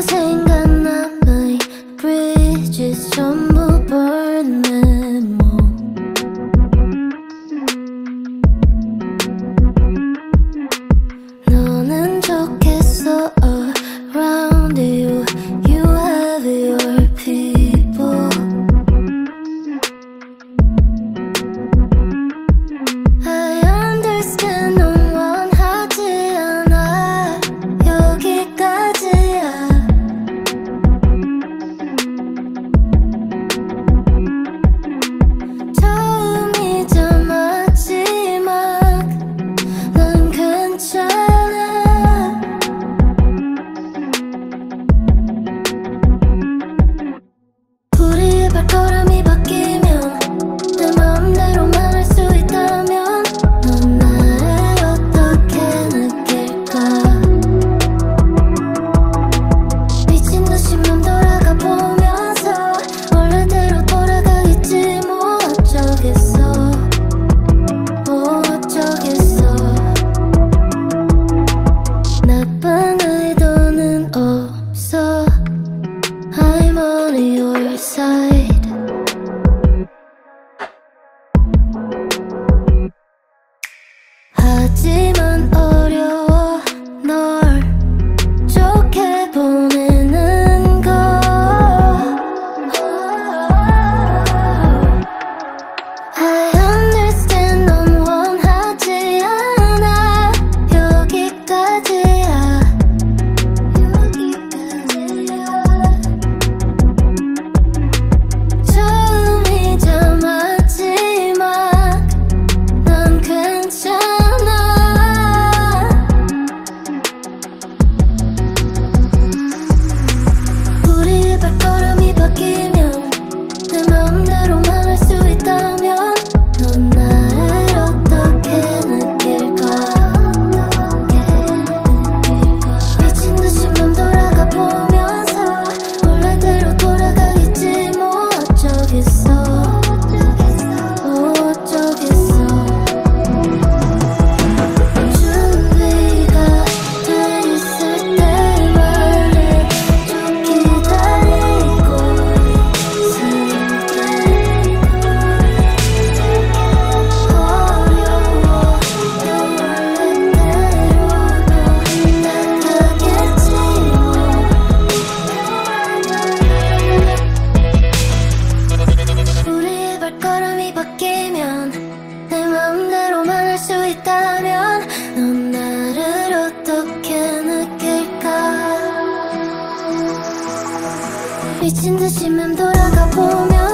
생각나 my bridges 미친 듯이 맴돌아가 보면